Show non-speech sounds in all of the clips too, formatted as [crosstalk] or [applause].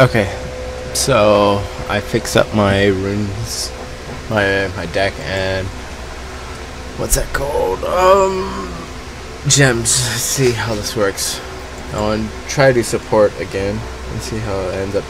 Okay, so I fix up my runes, my my deck, and what's that called? Um, gems. Let's see how this works. I want to try to support again and see how it ends up.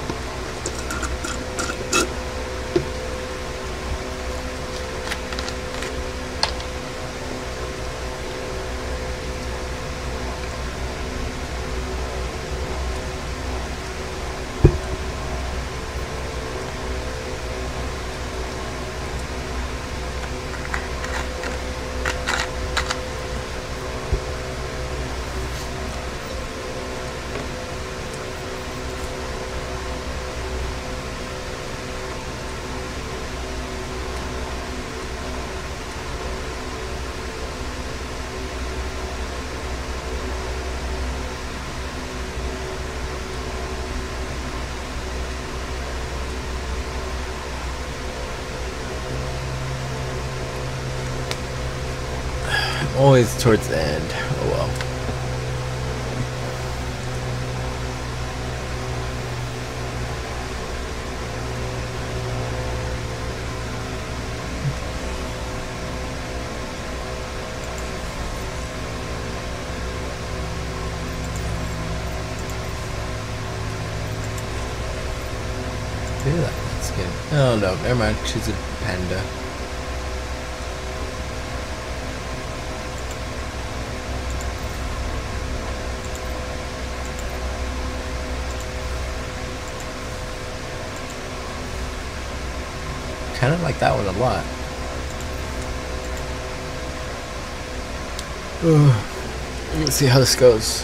Always towards the end. Oh well. Look at that. Good. Oh no, never mind. She's a panda. Kind of like that one a lot. Ugh. Let's see how this goes.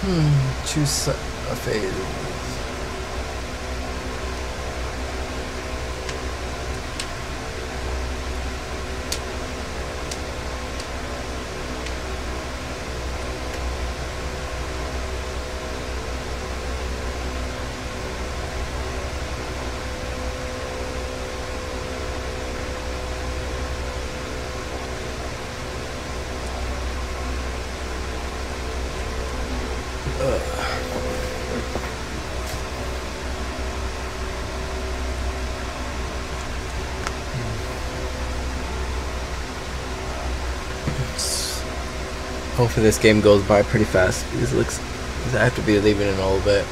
Hmm, choose a phase. Hopefully this game goes by pretty fast because it looks I have to be leaving in a little bit.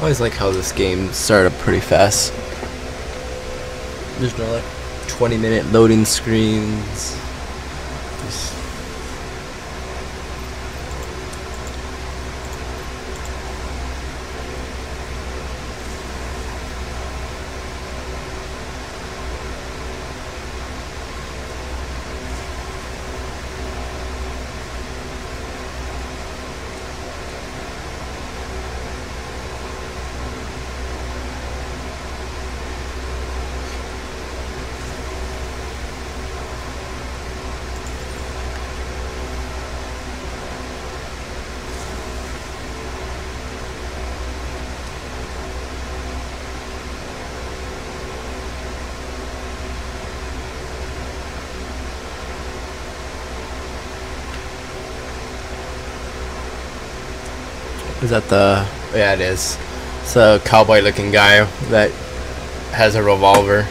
I always like how this game started pretty fast. There's no like 20 minute loading screens. Is that the? Yeah, it is. It's a cowboy-looking guy that has a revolver.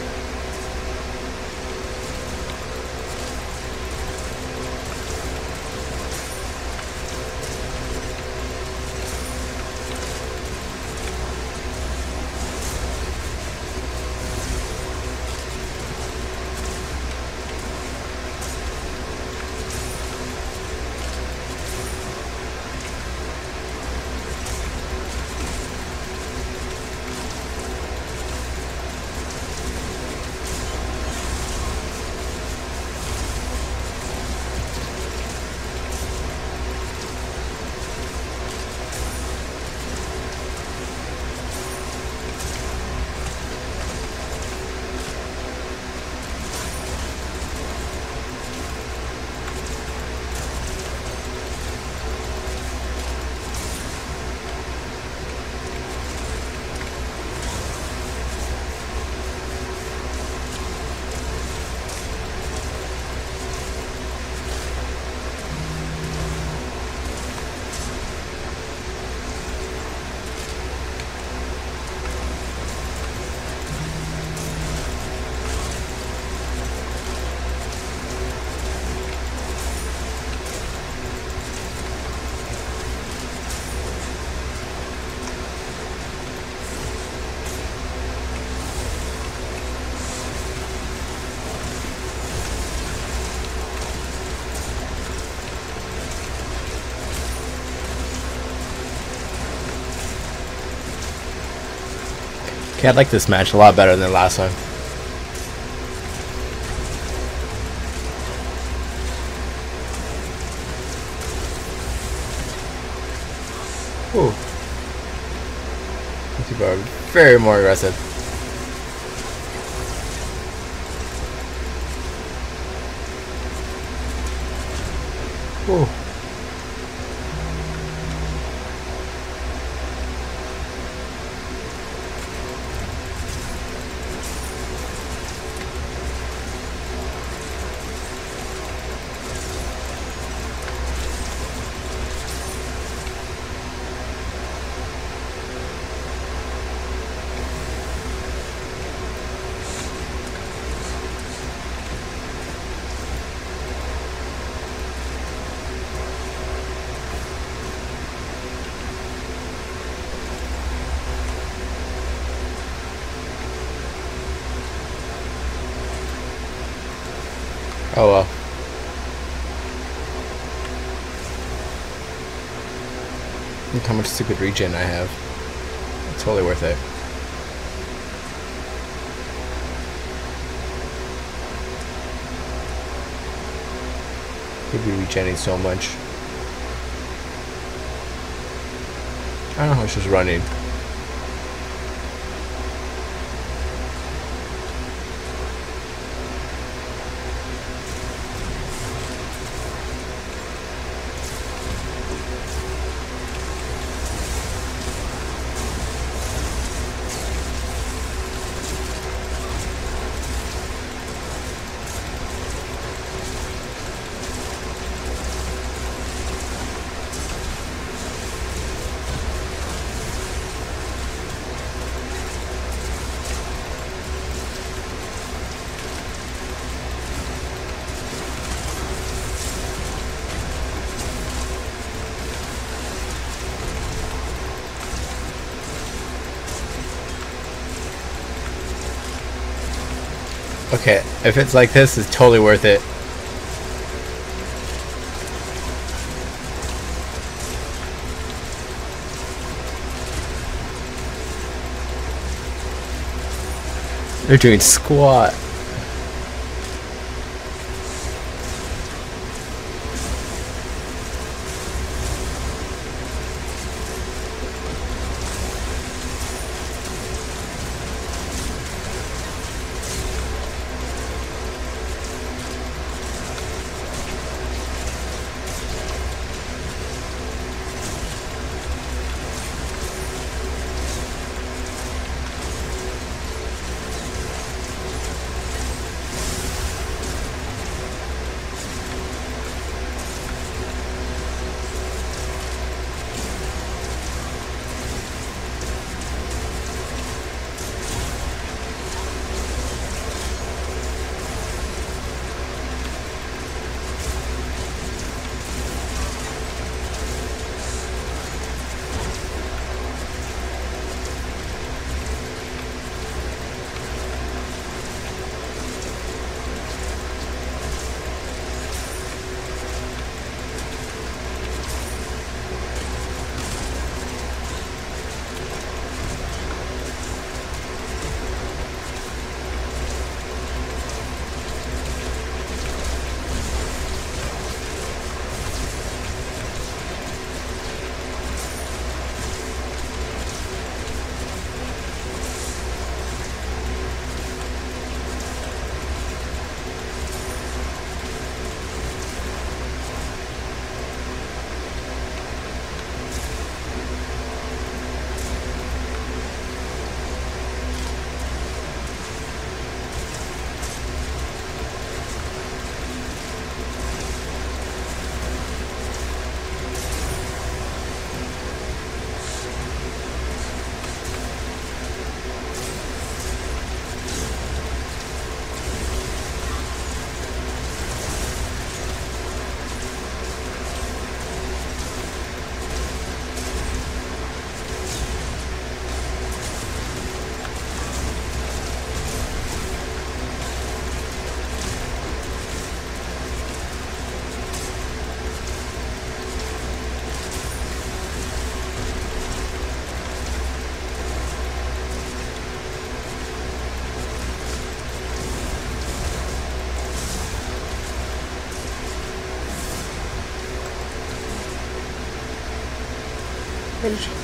Okay, I like this match a lot better than the last one. Ooh. These people are very more aggressive. Oh well. Look how much stupid regen I have. It's totally worth it. Could be regenerating so much. I don't know how she's running. Okay, if it's like this, it's totally worth it. They're doing squat. del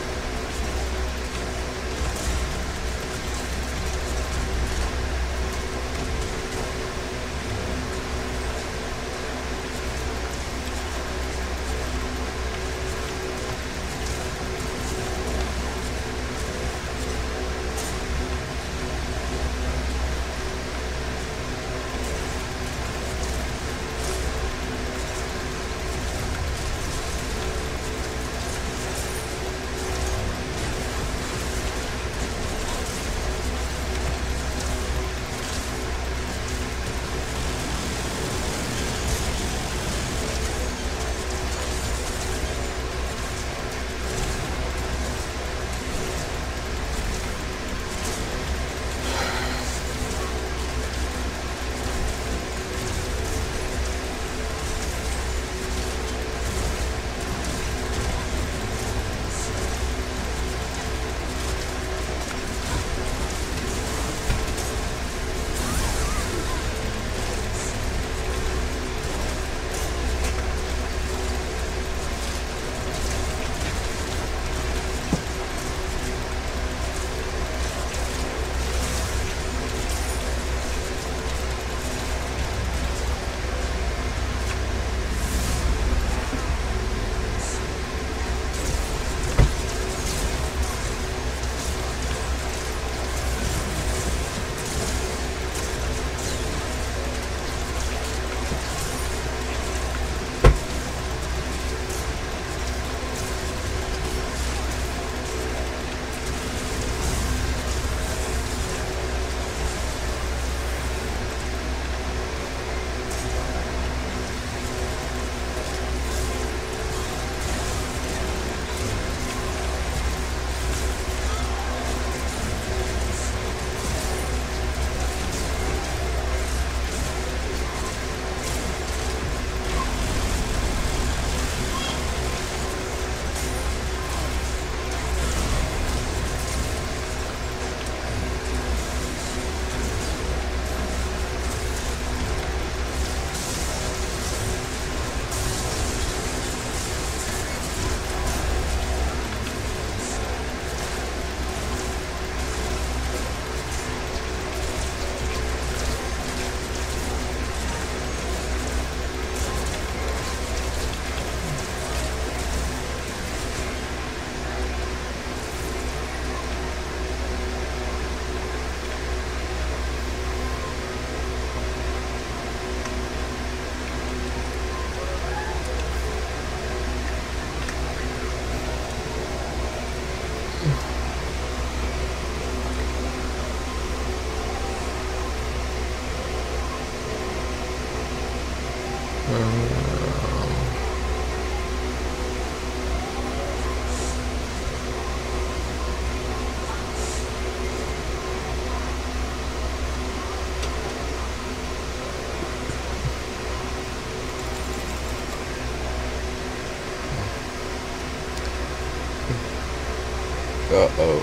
Uh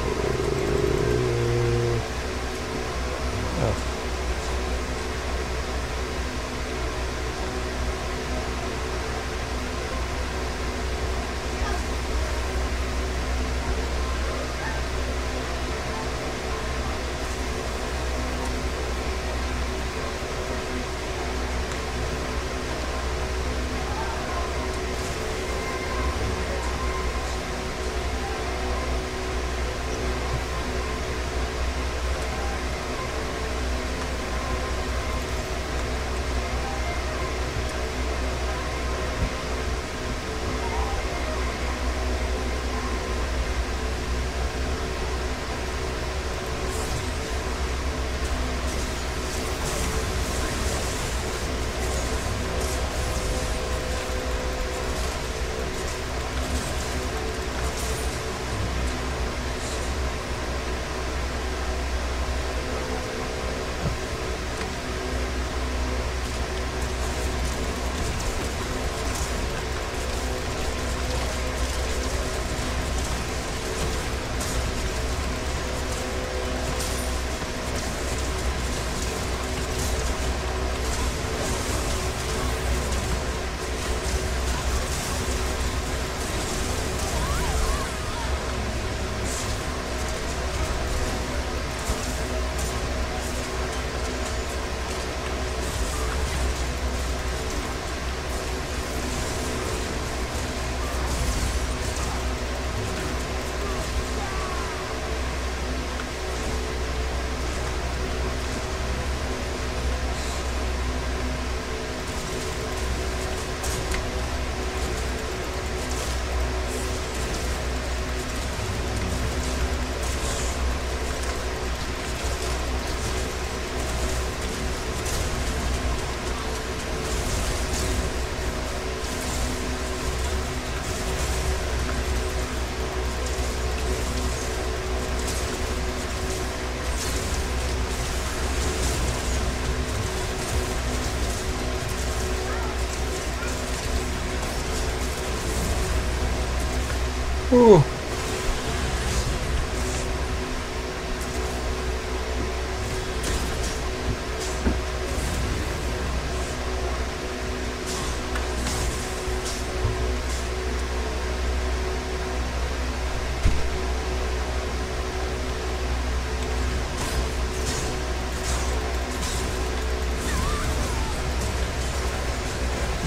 Ooh.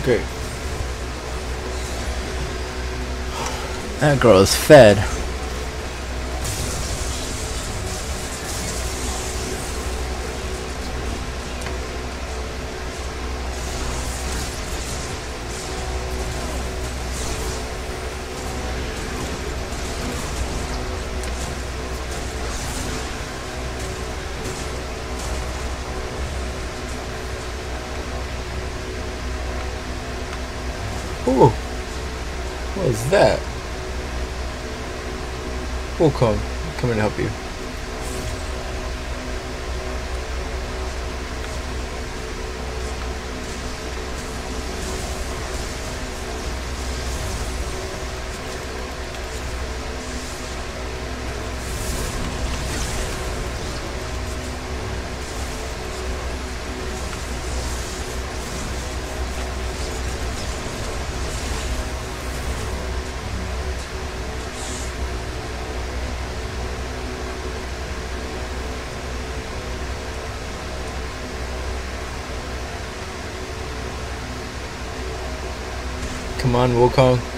Great. That girl is fed. We'll come. Come and help you. Come on, Wukong.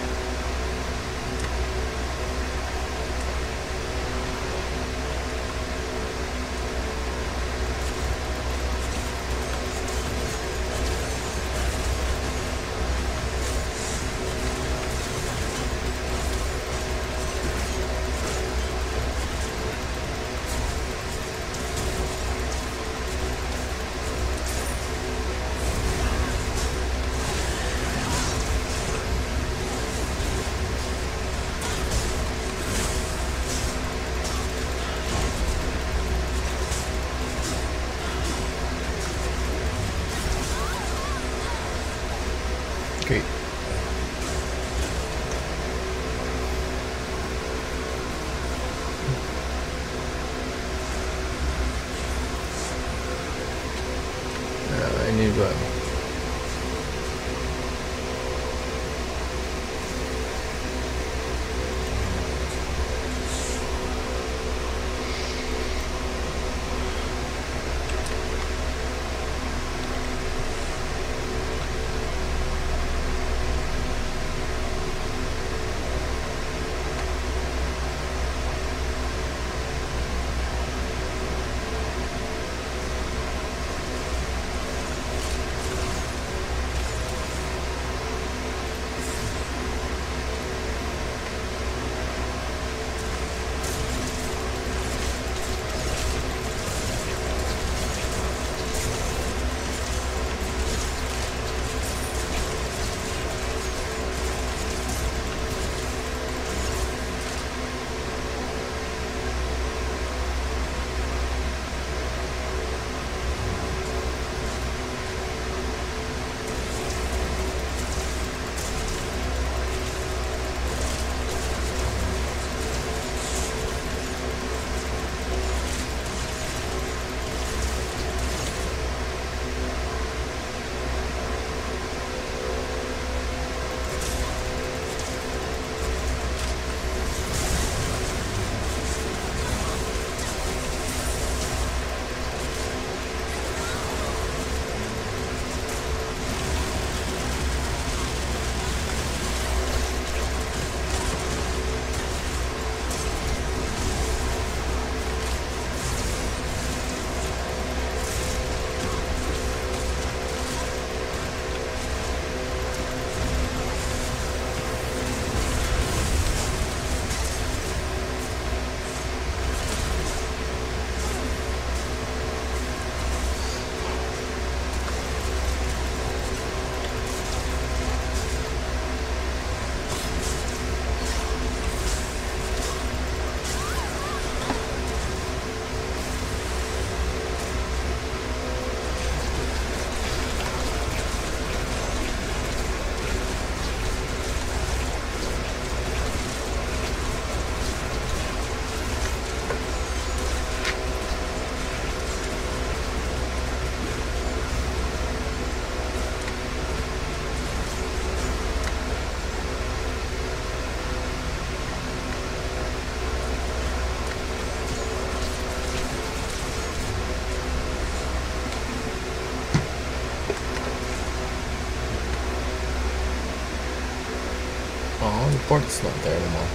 Sport's not there anymore.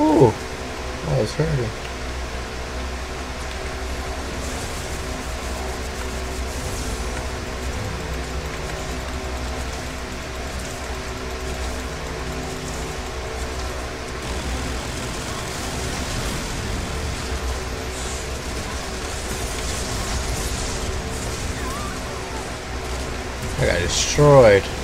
Ooh, I was hurting. I got destroyed.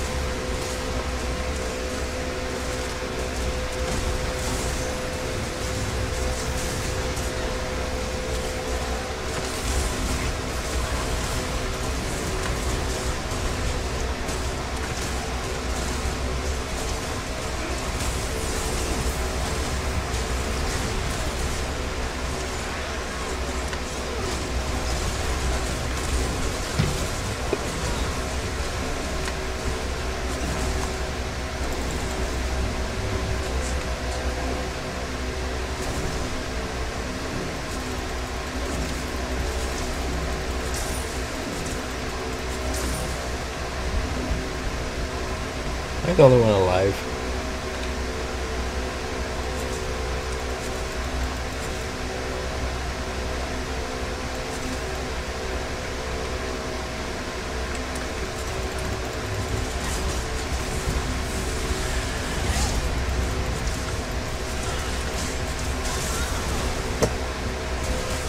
Am the only one alive?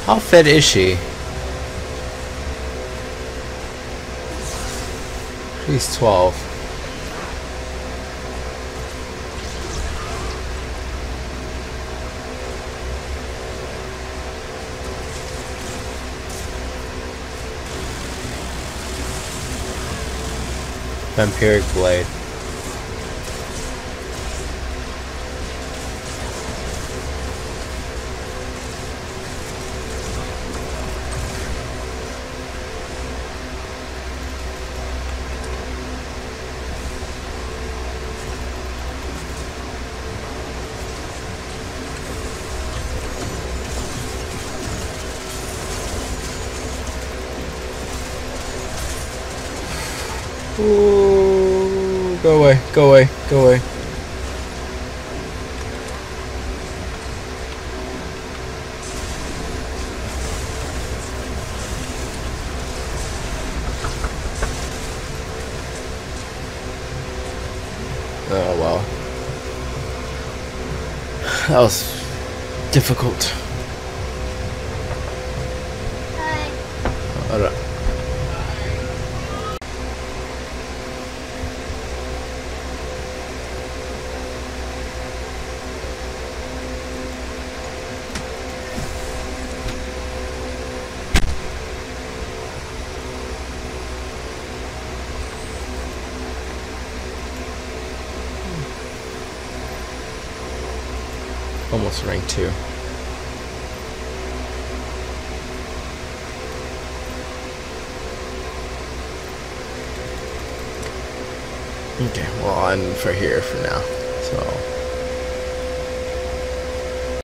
How fed is she? She's 12. Vampiric Blade. Oh well. [sighs] That was difficult. For here for now.